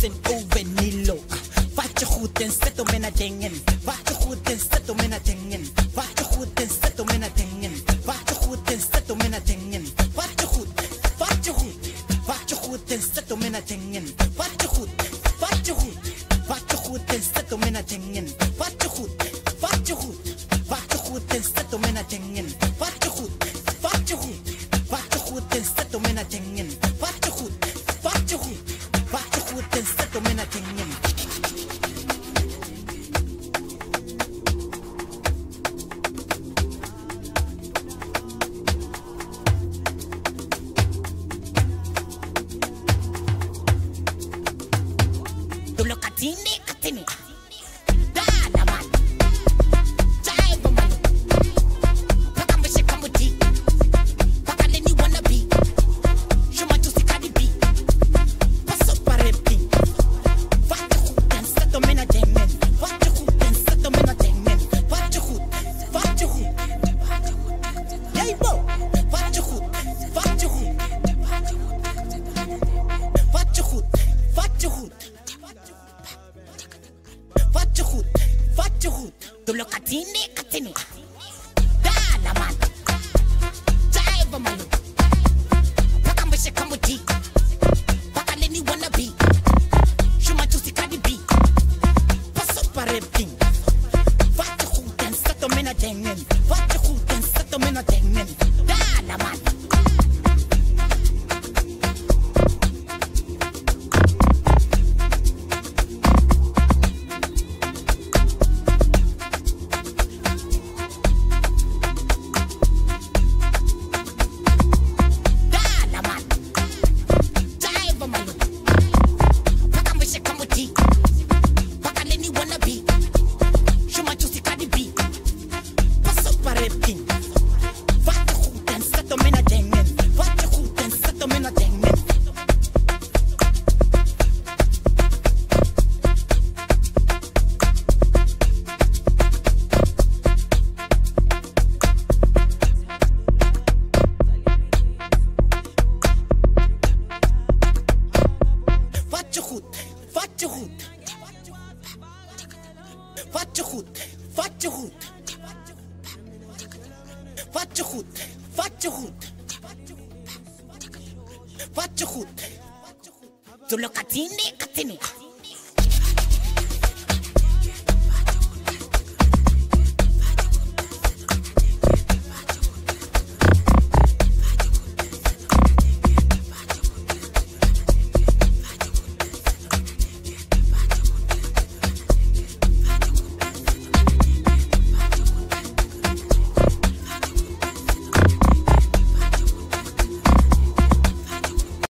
the over Nilo. Wat je goed en zet om in het dingen. Wat je goed en zet om in het dingen. Wat je goed en zet om in het dingen. Wat je goed en zet om in het dingen. Wat je goed, wat je goed. Wat je goed en zet om in het dingen. Wat je goed, wat je goed. Wat je goed en zet om in het dingen. Wat je goed, wat je goed. Wat je goed en zet om in het dingen. Wat je goed, wat je goed. Wat je goed en zet om in het dingen. Wat je goed, wat je goed. Tulo katini katini. Dala man. Jaiva man. Pakambashe kamuti. Pakaleni wanna be. Shuma juicy kadi be. Paso parepi. Wat je goed en Je goed, je goed. Je goed, je goed. Je goed, je goed. Je goed. Tulo katini katini.